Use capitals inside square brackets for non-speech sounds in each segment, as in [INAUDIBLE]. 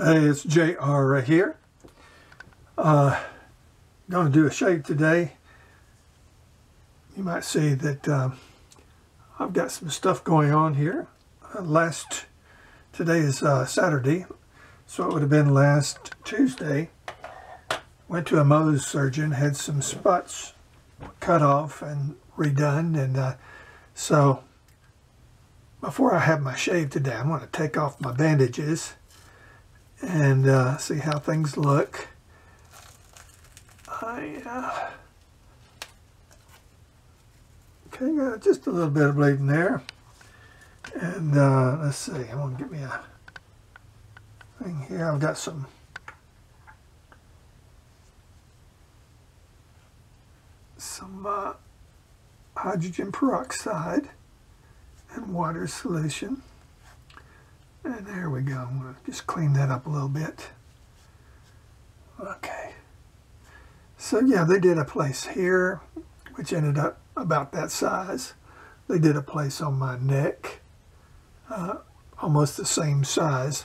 Hey, it's JR here. Uh, going to do a shave today. You might see that um, I've got some stuff going on here. Uh, last, today is uh, Saturday, so it would have been last Tuesday. Went to a Mohs surgeon, had some spots cut off and redone, and uh, so before I have my shave today, I'm going to take off my bandages and uh, see how things look. I uh, okay, got just a little bit of bleeding there, and uh, let's see. I'm gonna get me a thing here. I've got some. Some uh, hydrogen peroxide and water solution. And there we go. I'm going to just clean that up a little bit. Okay. So yeah, they did a place here, which ended up about that size. They did a place on my neck, uh, almost the same size.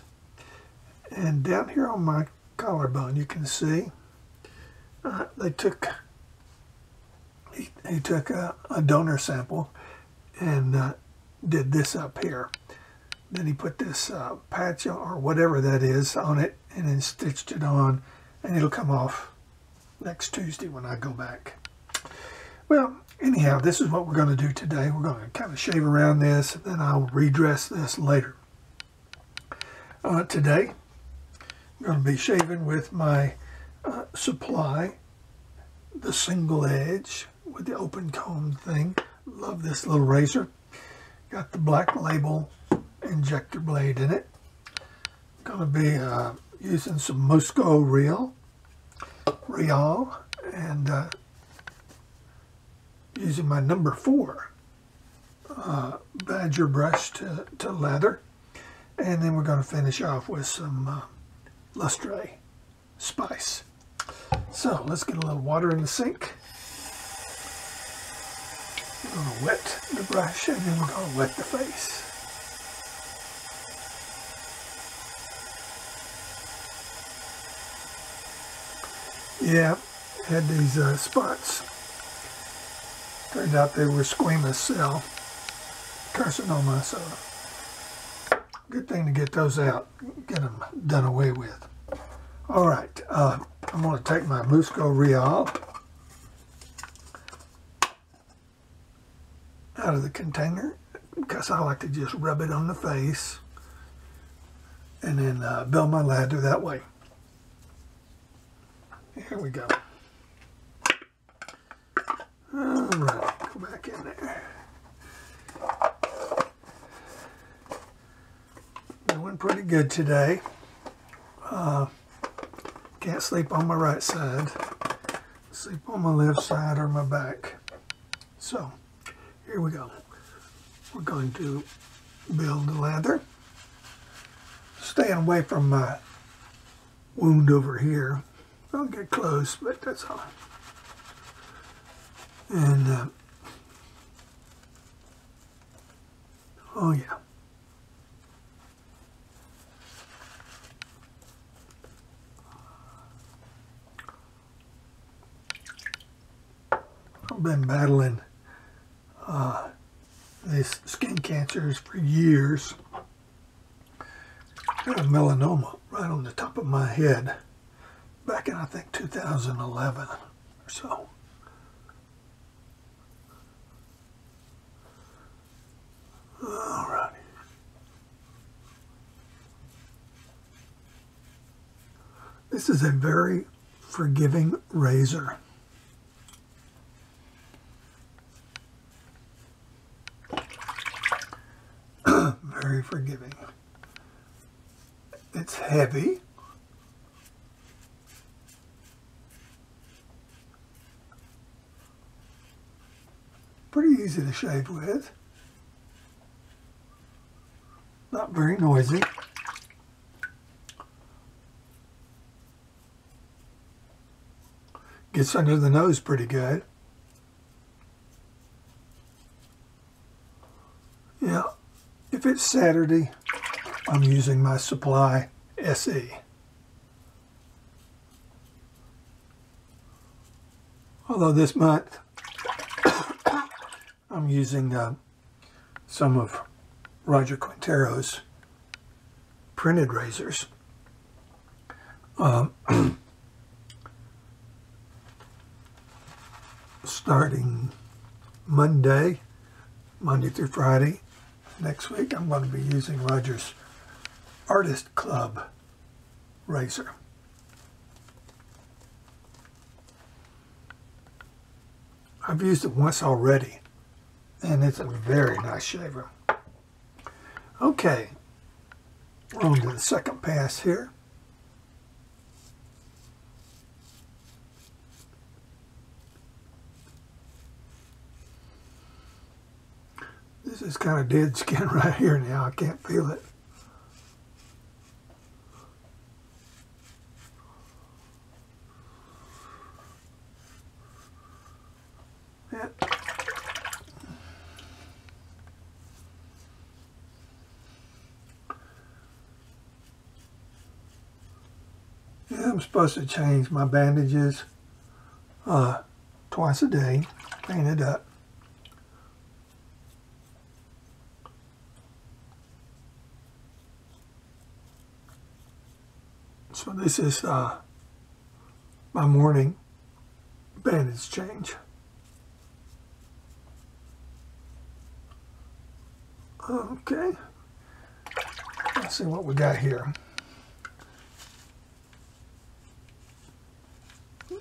And down here on my collarbone, you can see, uh, they took, he, he took a, a, donor sample and uh, did this up here. Then he put this uh, patch or whatever that is on it and then stitched it on and it'll come off next Tuesday when I go back. Well, anyhow, this is what we're going to do today. We're going to kind of shave around this and then I'll redress this later. Uh, today, I'm going to be shaving with my uh, supply, the single edge with the open comb thing. Love this little razor. Got the black label injector blade in it. Going to be uh, using some Musgo Real, Real, and uh, using my number four uh, Badger brush to, to leather. And then we're going to finish off with some uh, Lustre spice. So let's get a little water in the sink. We're going to wet the brush and then we're going to wet the face. Yeah, had these uh, spots. Turned out they were squamous cell carcinoma, so good thing to get those out, get them done away with. All right, uh, I'm going to take my Musgo Real out of the container because I like to just rub it on the face and then uh, build my ladder that way. Here we go. All right, go back in there. Doing pretty good today. Uh, can't sleep on my right side. Sleep on my left side or my back. So, here we go. We're going to build the lather. Staying away from my wound over here. Don't get close, but that's all. And, uh, oh yeah. I've been battling uh, these skin cancers for years. I got a melanoma right on the top of my head back in, I think, 2011 or so. Alrighty. This is a very forgiving razor. [CLEARS THROAT] very forgiving. It's heavy. Pretty easy to shave with. Not very noisy. Gets under the nose pretty good. Yeah, if it's Saturday, I'm using my supply SE. Although this month I'm using uh, some of Roger Quintero's printed razors. Um, [CLEARS THROAT] starting Monday, Monday through Friday. Next week I'm going to be using Roger's Artist Club razor. I've used it once already and it's a very nice shaver. Okay, on to the second pass here. This is kind of dead skin [LAUGHS] right here now. I can't feel it. Yeah. yeah. I'm supposed to change my bandages uh, twice a day, clean it up. So this is uh, my morning bandage change. Okay. Let's see what we got here.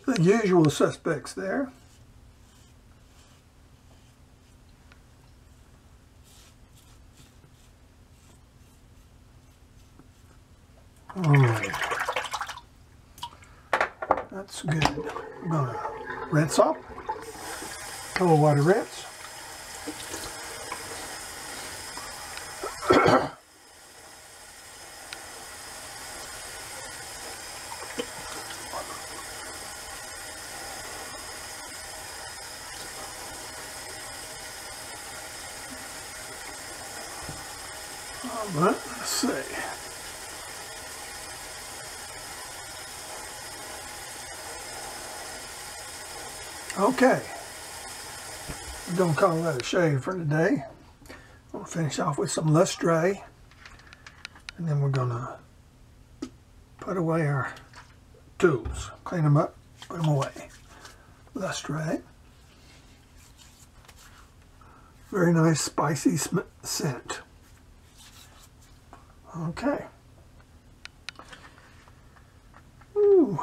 The usual suspects there. All right. That's good. I'm going to rinse off. Cold water rinse. [CLEARS THROAT] But let's see. Okay. We're going to call that a shave for today. We'll finish off with some Lustre. And then we're going to put away our tools. Clean them up, put them away. Lustre. Very nice spicy scent. Okay. Ooh,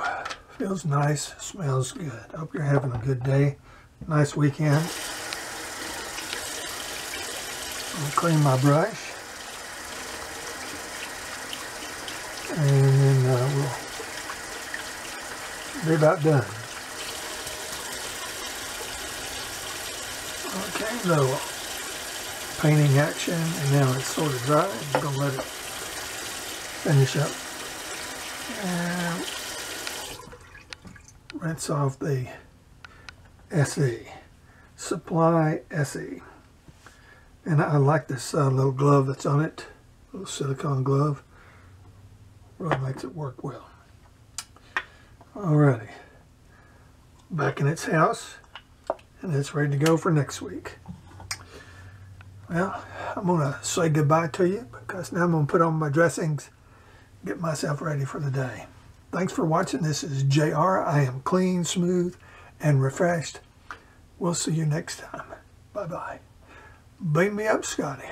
feels nice, smells good. Hope you're having a good day. Nice weekend. I'll clean my brush. And then uh, we'll be about done. Okay, little painting action, and now it's sort of dry. I'm going to let it finish up. And rinse off the SE. Supply SE. And I like this uh, little glove that's on it. Little silicone glove. Really makes it work well. Alrighty. Back in its house. And it's ready to go for next week. Well, I'm going to say goodbye to you because now I'm going to put on my dressings get myself ready for the day. Thanks for watching. This is JR. I am clean, smooth, and refreshed. We'll see you next time. Bye-bye. Beam me up, Scotty.